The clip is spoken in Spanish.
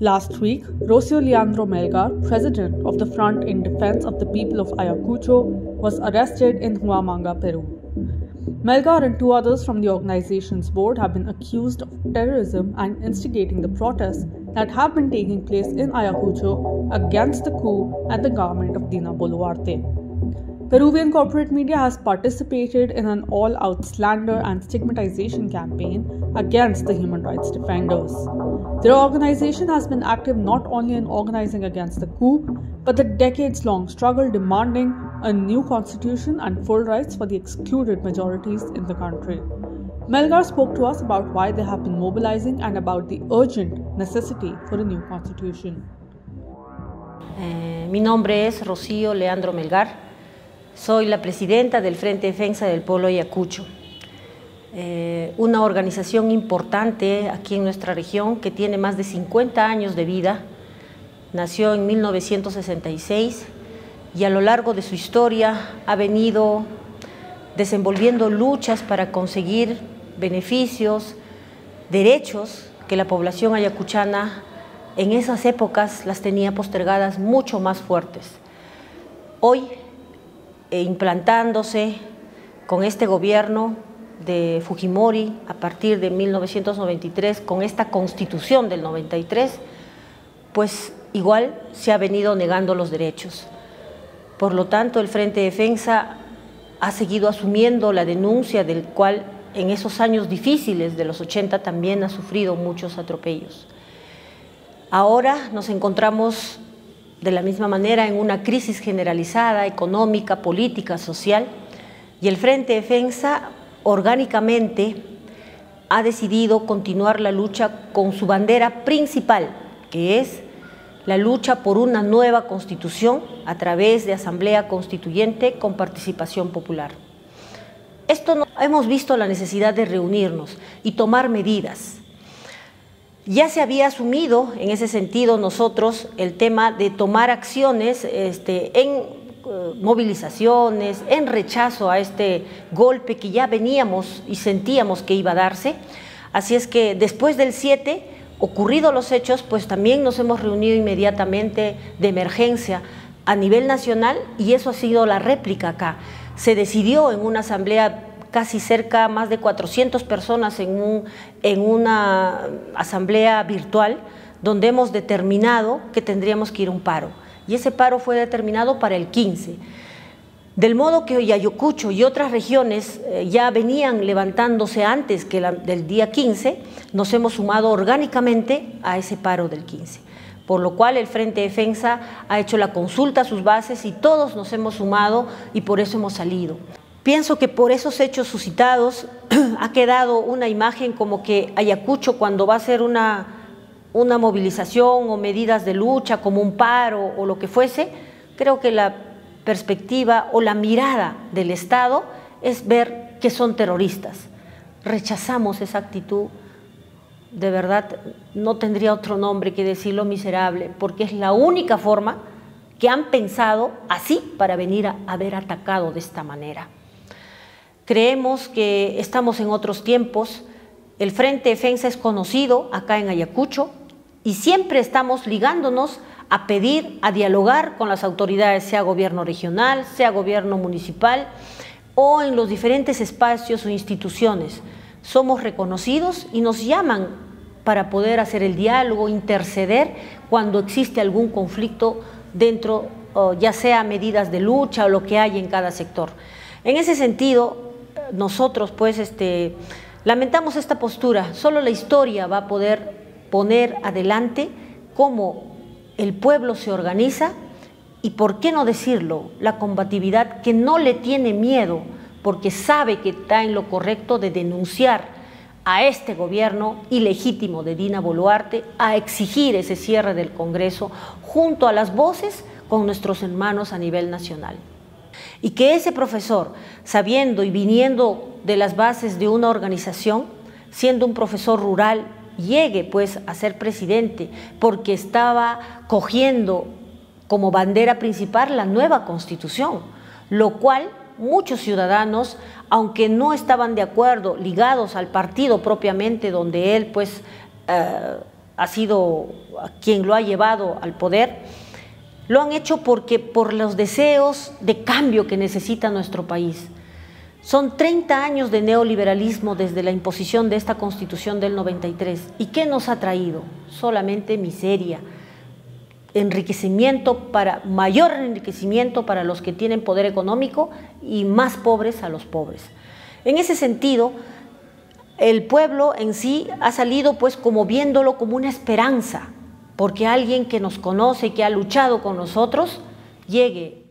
Last week, Rocio Leandro Melgar, president of the Front in Defense of the People of Ayacucho, was arrested in Huamanga, Peru. Melgar and two others from the organization's board have been accused of terrorism and instigating the protests that have been taking place in Ayacucho against the coup at the government of Dina Boluarte. Peruvian corporate media has participated in an all out slander and stigmatization campaign against the human rights defenders. Their organization has been active not only in organizing against the coup, but the decades long struggle demanding a new constitution and full rights for the excluded majorities in the country. Melgar spoke to us about why they have been mobilizing and about the urgent necessity for a new constitution. Eh, mi nombre es Rocío Leandro Melgar. Soy la presidenta del Frente Defensa del Pueblo Ayacucho, eh, una organización importante aquí en nuestra región que tiene más de 50 años de vida. Nació en 1966 y a lo largo de su historia ha venido desenvolviendo luchas para conseguir beneficios, derechos que la población ayacuchana en esas épocas las tenía postergadas mucho más fuertes. Hoy implantándose con este gobierno de Fujimori a partir de 1993, con esta constitución del 93, pues igual se ha venido negando los derechos. Por lo tanto, el Frente de Defensa ha seguido asumiendo la denuncia del cual en esos años difíciles de los 80 también ha sufrido muchos atropellos. Ahora nos encontramos de la misma manera en una crisis generalizada, económica, política, social, y el Frente Defensa orgánicamente ha decidido continuar la lucha con su bandera principal, que es la lucha por una nueva constitución a través de asamblea constituyente con participación popular. Esto no, hemos visto la necesidad de reunirnos y tomar medidas ya se había asumido en ese sentido nosotros el tema de tomar acciones este, en eh, movilizaciones, en rechazo a este golpe que ya veníamos y sentíamos que iba a darse. Así es que después del 7, ocurridos los hechos, pues también nos hemos reunido inmediatamente de emergencia a nivel nacional y eso ha sido la réplica acá. Se decidió en una asamblea casi cerca, más de 400 personas en, un, en una asamblea virtual donde hemos determinado que tendríamos que ir a un paro. Y ese paro fue determinado para el 15. Del modo que Ayacucho y otras regiones eh, ya venían levantándose antes que del día 15, nos hemos sumado orgánicamente a ese paro del 15. Por lo cual el Frente Defensa ha hecho la consulta a sus bases y todos nos hemos sumado y por eso hemos salido. Pienso que por esos hechos suscitados ha quedado una imagen como que Ayacucho cuando va a hacer una, una movilización o medidas de lucha como un paro o lo que fuese, creo que la perspectiva o la mirada del Estado es ver que son terroristas. Rechazamos esa actitud, de verdad no tendría otro nombre que decirlo miserable, porque es la única forma que han pensado así para venir a haber atacado de esta manera. Creemos que estamos en otros tiempos. El Frente Defensa es conocido acá en Ayacucho y siempre estamos ligándonos a pedir, a dialogar con las autoridades, sea gobierno regional, sea gobierno municipal o en los diferentes espacios o instituciones. Somos reconocidos y nos llaman para poder hacer el diálogo, interceder cuando existe algún conflicto dentro, ya sea medidas de lucha o lo que hay en cada sector. En ese sentido, nosotros pues este, lamentamos esta postura, solo la historia va a poder poner adelante cómo el pueblo se organiza y, por qué no decirlo, la combatividad que no le tiene miedo porque sabe que está en lo correcto de denunciar a este gobierno ilegítimo de Dina Boluarte a exigir ese cierre del Congreso junto a las voces con nuestros hermanos a nivel nacional. Y que ese profesor, sabiendo y viniendo de las bases de una organización, siendo un profesor rural, llegue pues a ser presidente porque estaba cogiendo como bandera principal la nueva constitución, lo cual muchos ciudadanos, aunque no estaban de acuerdo, ligados al partido propiamente donde él pues eh, ha sido quien lo ha llevado al poder, lo han hecho porque por los deseos de cambio que necesita nuestro país. Son 30 años de neoliberalismo desde la imposición de esta constitución del 93. ¿Y qué nos ha traído? Solamente miseria, enriquecimiento para, mayor enriquecimiento para los que tienen poder económico y más pobres a los pobres. En ese sentido, el pueblo en sí ha salido pues como viéndolo como una esperanza, porque alguien que nos conoce, que ha luchado con nosotros, llegue